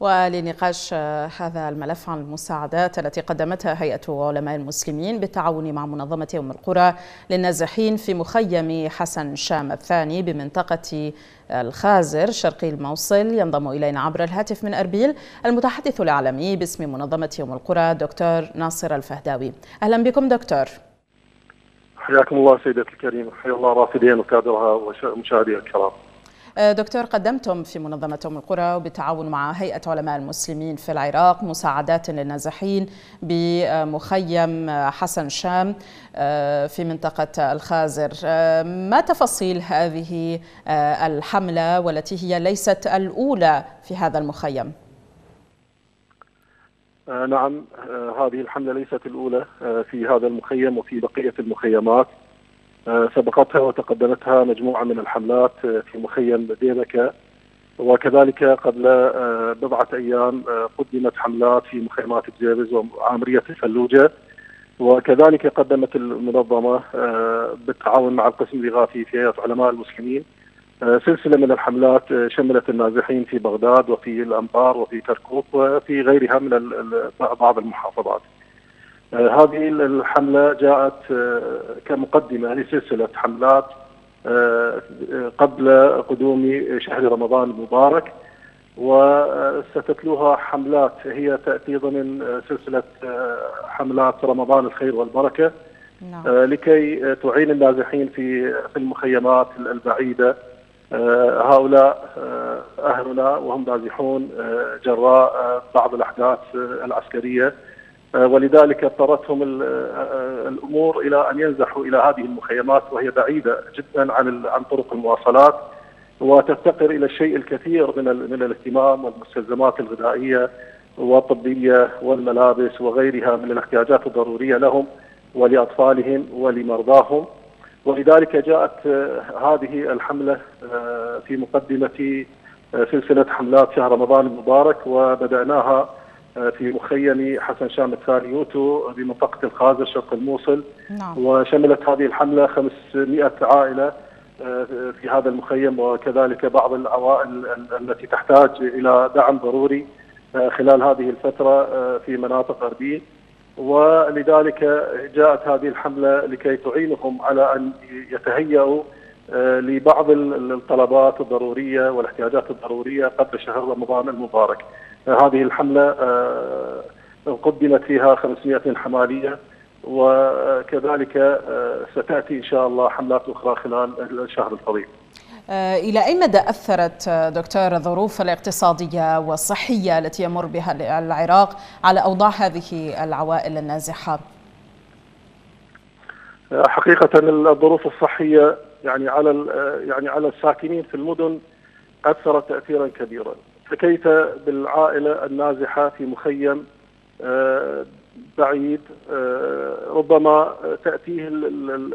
ولنقاش هذا الملف عن المساعدات التي قدمتها هيئة علماء المسلمين بالتعاون مع منظمة أم القرى للنازحين في مخيم حسن شام الثاني بمنطقة الخازر شرقي الموصل ينضم إلينا عبر الهاتف من أربيل المتحدث الإعلامي باسم منظمة أم القرى دكتور ناصر الفهداوي. أهلا بكم دكتور. حياكم الله سيدتي الكريمة حيا الله رافدين وكادرها ومشاهديها الكرام. دكتور قدمتم في منظمة أم القرى وبالتعاون مع هيئة علماء المسلمين في العراق مساعدات للنازحين بمخيم حسن شام في منطقة الخازر ما تفاصيل هذه الحملة والتي هي ليست الأولى في هذا المخيم؟ نعم هذه الحملة ليست الأولى في هذا المخيم وفي بقية المخيمات سبقتها وتقدمتها مجموعة من الحملات في مخيم ديبكة وكذلك قبل بضعة أيام قدمت حملات في مخيمات بزيبز وعامرية الفلوجة. وكذلك قدمت المنظمة بالتعاون مع القسم الإغاثي في هيئة علماء المسلمين. سلسلة من الحملات شملت النازحين في بغداد وفي الأنبار وفي كركوك وفي غيرها من بعض المحافظات. هذه الحملة جاءت كمقدمة لسلسلة حملات قبل قدوم شهر رمضان المبارك وستتلوها حملات. هي تأتي ضمن سلسلة حملات رمضان الخير والبركة نعم. لكي تعين النازحين في في المخيمات البعيدة. هؤلاء أهلنا وهم نازحون جراء بعض الأحداث العسكرية. ولذلك اضطرتهم الأمور إلى أن ينزحوا إلى هذه المخيمات وهي بعيدة جدا عن عن طرق المواصلات وتفتقر إلى الشيء الكثير من من الاهتمام والمستلزمات الغذائية والطبية والملابس وغيرها من الاحتياجات الضرورية لهم ولأطفالهم ولمرضاهم. ولذلك جاءت هذه الحملة في مقدمة سلسلة حملات شهر رمضان المبارك وبدأناها في مخيم حسن شام الثاني يوتو بمنطقة الخازر شرق الموصل. نعم. وشملت هذه الحملة 500 عائلة في هذا المخيم وكذلك بعض العوائل التي تحتاج إلى دعم ضروري خلال هذه الفترة في مناطق أربيل ولذلك جاءت هذه الحملة لكي تعينهم على أن يتهيأوا لبعض الطلبات الضرورية والاحتياجات الضرورية قبل شهر رمضان المبارك. هذه الحملة قدمت فيها 500 حمالية وكذلك ستأتي إن شاء الله حملات أخرى خلال الشهر الفضيل إلى أي مدى أثرت دكتور الظروف الاقتصادية والصحية التي يمر بها العراق على أوضاع هذه العوائل النازحة؟ حقيقة الظروف الصحية يعني على يعني على الساكنين في المدن أثرت تأثيرا كبيرا التقيت بالعائلة النازحة في مخيم بعيد ربما تأتيه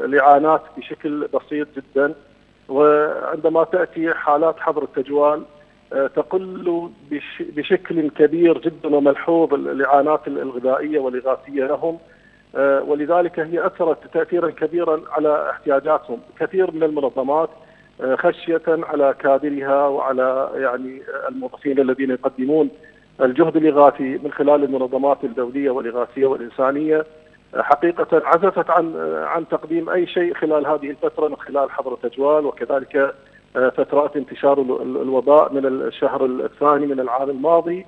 الإعانات بشكل بسيط جدا. وعندما تأتي حالات حظر التجوال تقل بشكل كبير جدا وملحوظ الإعانات الغذائية والإغاثية لهم. ولذلك هي أثرت تأثيرا كبيرا على احتياجاتهم. كثير من المنظمات خشية على كادرها وعلى يعني الموظفين الذين يقدمون الجهد الإغاثي من خلال المنظمات الدولية والإغاثية والإنسانية حقيقة عزفت عن عن تقديم أي شيء خلال هذه الفترة من خلال حظر تجوال وكذلك فترات انتشار الوباء من الشهر الثاني من العام الماضي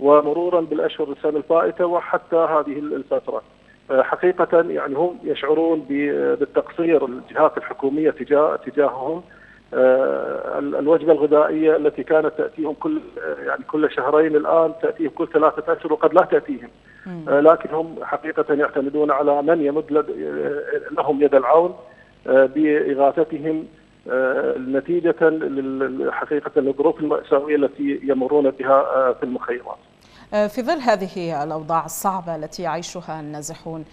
ومرورا بالأشهر السنة الفائتة وحتى هذه الفترة. حقيقة يعني هم يشعرون بالتقصير الجهات الحكومية تجاه تجاههم الوجبة الغذائية التي كانت تأتيهم كل يعني كل شهرين الآن تأتيهم كل ثلاثة أشهر وقد لا تأتيهم لكن هم حقيقة يعتمدون على من يمد لهم يد العون بإغاثتهم نتيجة حقيقة للظروف المأساوية التي يمرون بها في المخيمات. في ظل هذه الأوضاع الصعبة التي يعيشها النازحون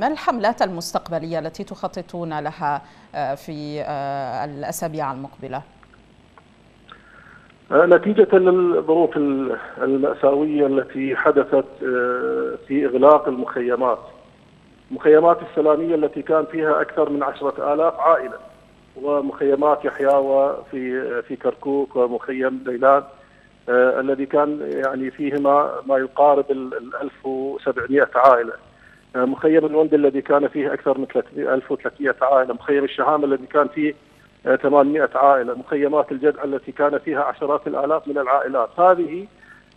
ما الحملات المستقبلية التي تخططون لها في الأسابيع المقبلة؟ نتيجة للظروف المأساوية التي حدثت في إغلاق المخيمات مخيمات السلامية التي كان فيها أكثر من عشرة آلاف عائلة ومخيمات يحياوى في في كركوك ومخيم ديلان الذي كان يعني فيه ما يقارب ال 1700 عائلة. مخيم الوند الذي كان فيه أكثر من 1300 عائلة. مخيم الشهامة الذي كان فيه 800 عائلة. مخيمات الجدع التي كان فيها عشرات الآلاف من العائلات. هذه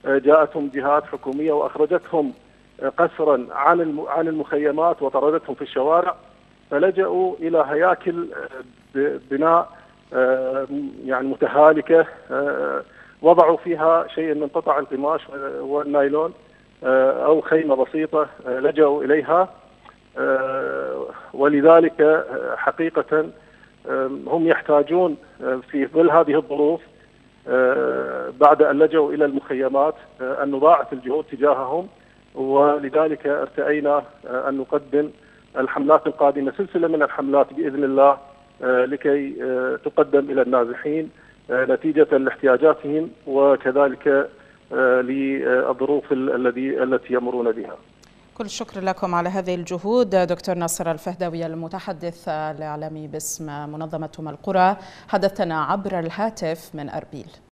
جاءتهم جهات حكومية وأخرجتهم قسرا عن عن المخيمات وطردتهم في الشوارع. فلجأوا إلى هياكل بناء يعني متهالكة وضعوا فيها شيء من قطع القماش والنايلون أو خيمة بسيطة لجأوا إليها ولذلك حقيقة هم يحتاجون في ظل هذه الظروف بعد أن لجوا إلى المخيمات أن نضاعف الجهود تجاههم ولذلك ارتأينا أن نقدم الحملات القادمة سلسلة من الحملات بإذن الله لكي تقدم إلى النازحين. نتيجة لاحتياجاتهم وكذلك للظروف الذي التي يمرون بها. كل الشكر لكم على هذه الجهود دكتور ناصر الفهدوي المتحدث الإعلامي باسم منظمة القرى حدثنا عبر الهاتف من أربيل